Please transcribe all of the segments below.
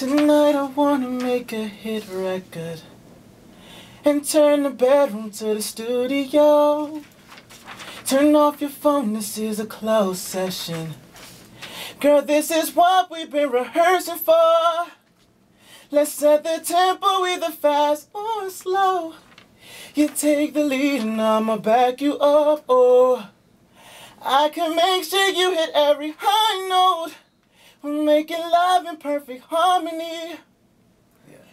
Tonight I wanna make a hit record and turn the bedroom to the studio. Turn off your phone, this is a closed session. Girl, this is what we've been rehearsing for. Let's set the tempo either fast or slow. You take the lead and I'ma back you up. Oh, I can make sure you hit every high note. We're making love in perfect harmony.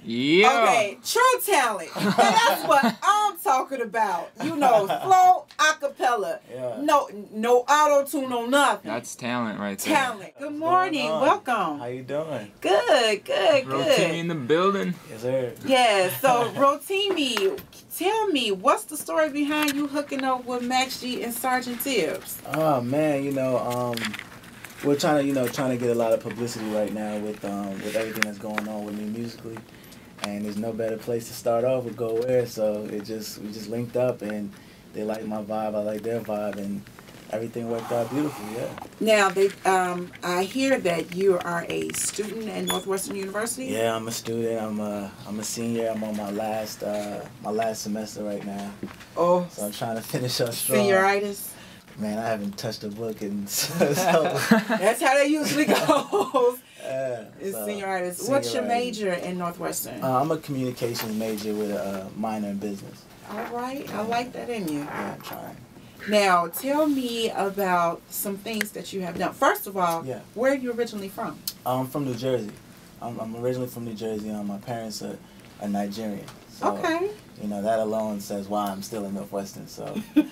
Yeah. Okay, true talent. That's what I'm talking about. You know, flow acapella. Yeah. No no auto tune, no nothing. That's talent right there. talent. Good morning. Welcome. How you doing? Good, good, Rotimi in good. the building. Yes, sir. Yeah, so Rotimi, tell me, what's the story behind you hooking up with Maks G and Sergeant Tibs? Oh man, you know, um, we're trying to, you know, trying to get a lot of publicity right now with um, with everything that's going on with me musically, and there's no better place to start off with Gowhere. So it just we just linked up, and they like my vibe, I like their vibe, and everything worked out beautifully. Yeah. Now, they, um, I hear that you are a student at Northwestern University. Yeah, I'm a student. I'm a I'm a senior. I'm on my last uh, my last semester right now, Oh, so I'm trying to finish up strong. senioritis. Man, I haven't touched a book in so. That's how that usually goes. yeah, It's so, senioritis. What's your senioritis. major in Northwestern? Uh, I'm a communications major with a uh, minor in business. All right, I like that in you. Yeah, I'm trying. Now, tell me about some things that you have done. First of all, Yeah. where are you originally from? I'm from New Jersey. I'm, I'm originally from New Jersey. Um, my parents are, are Nigerian. So, Okay. You know, that alone says why I'm still in Northwestern. So, but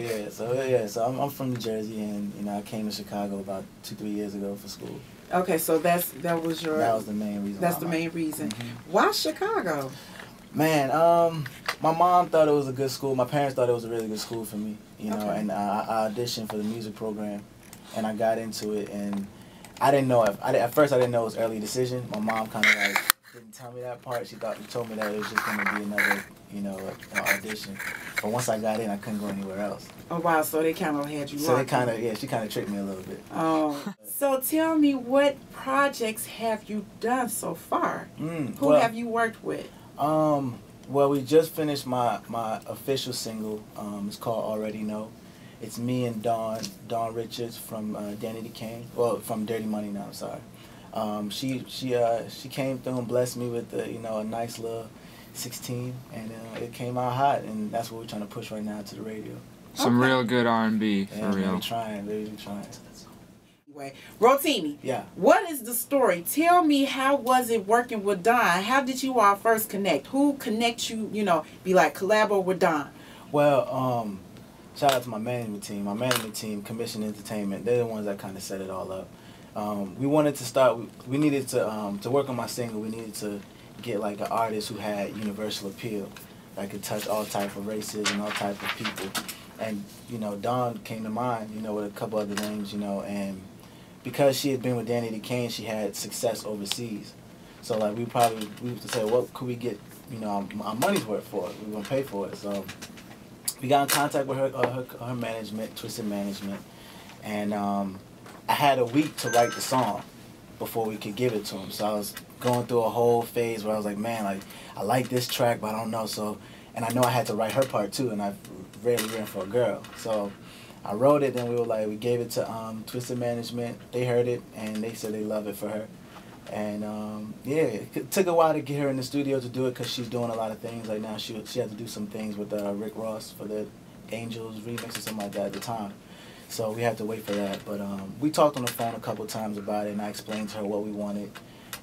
yeah, so yeah, so I'm, I'm from New Jersey, and you know, I came to Chicago about two, three years ago for school. Okay, so that's that was your That was the main reason. that's the main reason. Mhm. Why Chicago? Man, um, my mom thought it was a good school. My parents thought it was a really good school for me, you know. Okay. And I, I auditioned for the music program, and I got into it. And I didn't know if I, at first I didn't know it was early decision. My mom kind of like tell me that part. She thought she told me that it was just gonna be another, you know, uh, audition. But once I got in, I couldn't go anywhere else. Oh wow, so they kind of had you. So they kind of yeah, she kind of tricked me a little bit. Oh. so tell me, what projects have you done so far? Mm, Who well, have you worked with? Um, well, we just finished my my official single. Um, it's called Already Know. It's me and Don Dawn Richards from uh, Danity Kane. Well, from Dirty Money now. I'm sorry. Um, she she uh she came through and blessed me with the you know a nice little 16, and uh, it came out hot, and that's what we're trying to push right now to the radio. Some Okay. real good R&B for And real. we're trying, really trying. Anyway, Rotimi, Yeah. what is the story? Tell me how was it working with Dawn? How did you all first connect? Who connect you? You know, be like collabo with Dawn. Well, um, shout out to my management team. My management team, Commission Entertainment, they're the ones that kind of set it all up. Um, we wanted to start. We, needed to um, to work on my single. We needed to get like an artist who had universal appeal, that could touch all type of races and all type of people. And you know, Dawn came to mind. You know, with a couple other names. You know, and because she had been with Danity Kane, she had success overseas. So like we probably we used to say, what could we get? You know, our, our money's worth for it. We gonna pay for it. So we got in contact with her, uh, her, her management, Twisted Management, and um, I had a week to write the song before we could give it to him. So I was going through a whole phase where I was like, man, like I like this track, but I don't know. So, and I know I had to write her part too, and I've rarely written for a girl. So I wrote it, and we were like, we gave it to um, Twisted Management. They heard it, and they said they love it for her. And um, yeah, it took a while to get her in the studio to do it because she's doing a lot of things right now. She she had to do some things with uh, Rick Ross for the Angels remix or something like that at the time. So we had to wait for that. But um, we talked on the phone a couple times about it, and I explained to her what we wanted,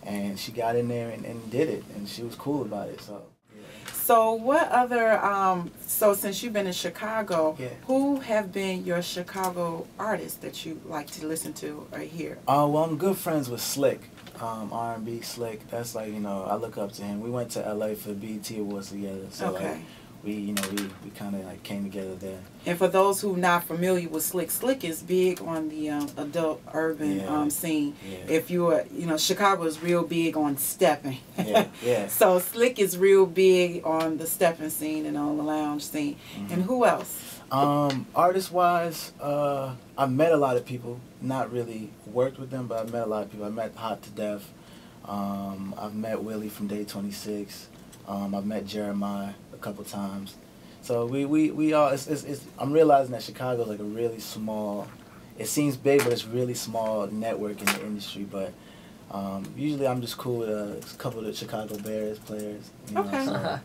and she got in there and, and did it, and she was cool about it. So yeah. So what other um so since you've been in Chicago, Yeah. who have been your Chicago artists that you like to listen to or hear? Uh, well, I'm good friends with Slick, um, R&B Slick. That's like you know I look up to him. We went to LA for BT Awards together. So Okay. like we you know we, we kind of like came together there. And for those who not familiar with Slick, Slick is big on the um, adult urban Yeah. um, scene. Yeah. If you are, you know, Chicago is real big on stepping. yeah, yeah. so Slick is real big on the stepping scene and on the lounge scene. Mm-hmm. And who else? Um, artist wise, uh, I met a lot of people. Not really worked with them, but I met a lot of people. I met Hot to Death. Um, I've met Willie from Day Twenty Six. Um, I've met Jeremiah a couple times. So we we we all. It's, it's, it's I'm realizing that Chicago's like a really small. It seems big, but it's really small network in the industry. But um, usually, I'm just cool with a couple of the Chicago Bears players. You know, Okay. so-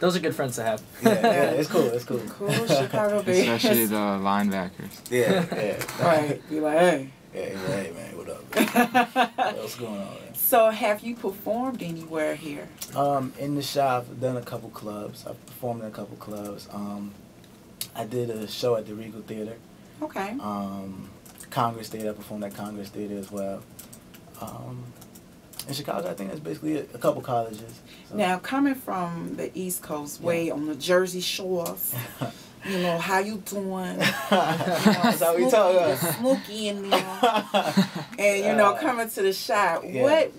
Those are good friends to have. yeah, yeah, it's cool. It's cool. Cool Chicago Bears. Especially the linebackers. Yeah, yeah. right. Be like, hey. Yeah, he's like, hey man, what up? What's going on? Man? so have you performed anywhere here? Um, in the shop, I've done a couple clubs. I've performed in a couple clubs. Um, I did a show at the Regal Theater. Okay. Um, Congress Theater, I performed at Congress Theater as well. Um, in Chicago, I think that's basically it. A couple colleges. So. Now coming from the East Coast, way on the Jersey shores, you know how you doing? that's how we talk. Smokey- huh? Smokey in there, and you know coming to the shop. Yeah. What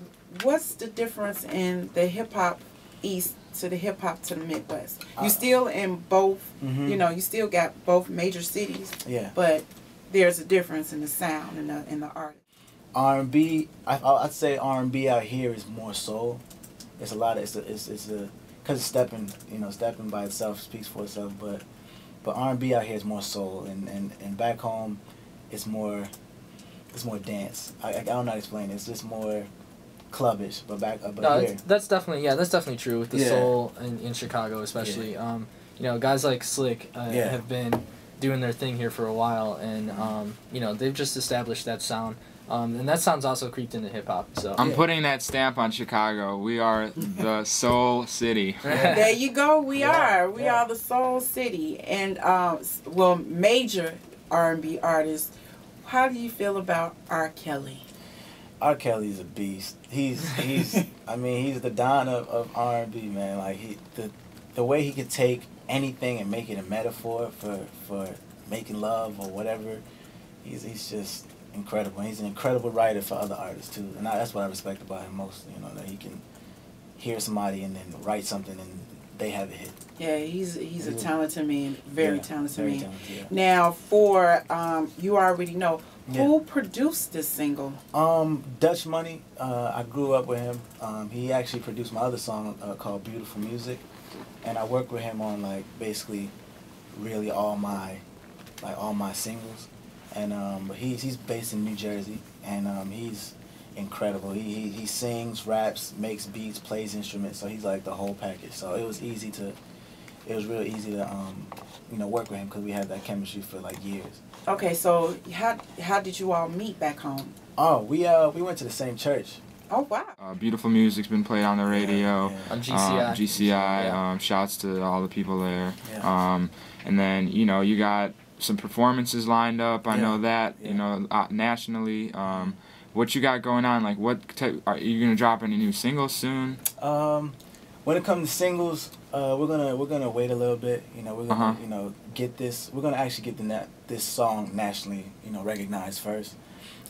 what's the difference in the hip hop East to the hip hop to the Midwest? You Uh, still in both. Mhm. You know, you still got both major cities, Yeah. but there's a difference in the sound and the in the art. R and B, I I'd say R and B out here is more soul. It's a lot of it's a, it's it's a because it's stepping you know stepping by itself speaks for itself, but but R and B out here is more soul, and, and and back home, it's more it's more dance. I I, don't know how to explain it. It's just more clubbish, but back uh, but No, here. that's, that's definitely yeah, that's definitely true with the Yeah. soul in, in Chicago, especially. Um, you know, guys like Slick uh, Yeah. have been doing their thing here for a while, and um, you know they've just established that sound, um, and that sound's also creeped into hip hop. So I'm Yeah. putting that stamp on Chicago. We are the soul city. There you go. We Yeah, are. We yeah. are the Soul City, and um, well, major R and B artists. How do you feel about R. Kelly? R. Kelly's a beast. He's he's I mean he's the don of, of R and B man. Like he the the way he could take anything and make it a metaphor for for making love or whatever. He's he's just incredible. And He's an incredible writer for other artists too, and I, that's what I respect about him most. You know that he can hear somebody and then write something and they have a hit. Yeah, he's he's a a- talented man. Very Yeah, talented very man. talented, yeah. Now, for um, you already know Yeah. who produced this single. Um, Dutch Money. Uh, I grew up with him. Um, he actually produced my other song uh, called "Beautiful Music," and I worked with him on like basically, really all my, like all my singles. And um, but he's he's based in New Jersey, and um, he's incredible. He, he he sings, raps, makes beats, plays instruments. So he's like the whole package. So it was easy to, it was real easy to um, you know, work with him because we had that chemistry for like years. Okay, so how how did you all meet back home? Oh, we uh we went to the same church. Oh wow. Uh, beautiful music's been played on the radio. Yeah, on Um, GCI. GCI. Yeah. Um, shouts to all the people there. Yeah. Um, and then you know you got some performances lined up. I Yeah. know that Yeah. you know uh, nationally. Um, what you got going on? Like what type, are you gonna drop any new singles soon? Um, when it comes to singles, uh, we're gonna we're gonna wait a little bit. You know, we're gonna Uh-huh. you know get this. We're gonna actually get the na- this song nationally you know recognized first,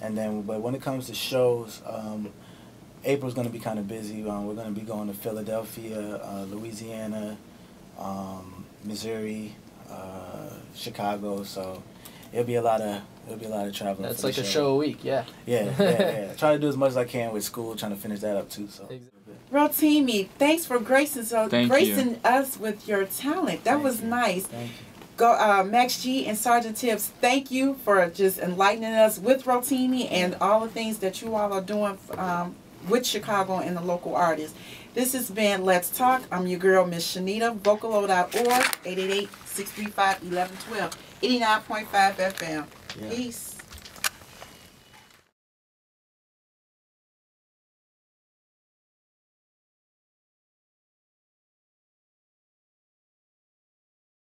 and then. But when it comes to shows, um, April's gonna be kind of busy. Um, we're gonna be going to Philadelphia, uh, Louisiana, um, Missouri, uh, Chicago. So it'll be a lot of it'll be a lot of traveling. That's like the a show a week. Yeah. Yeah, yeah, yeah. Try to do as much as I can with school. Trying to finish that up too. So. Exactly. Rotimi, thanks for gracing so Thank you. gracing us with your talent. That Thank was you. nice. Thank you. Go, uh, Maks G and Sergeant Tibs, thank you for just enlightening us with Rotimi and all the things that you all are doing um, with Chicago and the local artists. This has been Let's Talk. I'm your girl, Miss Shenita, vocalo.org, 888-635-1112, 89.5 FM. Yeah. Peace.